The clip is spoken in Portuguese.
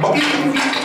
bom?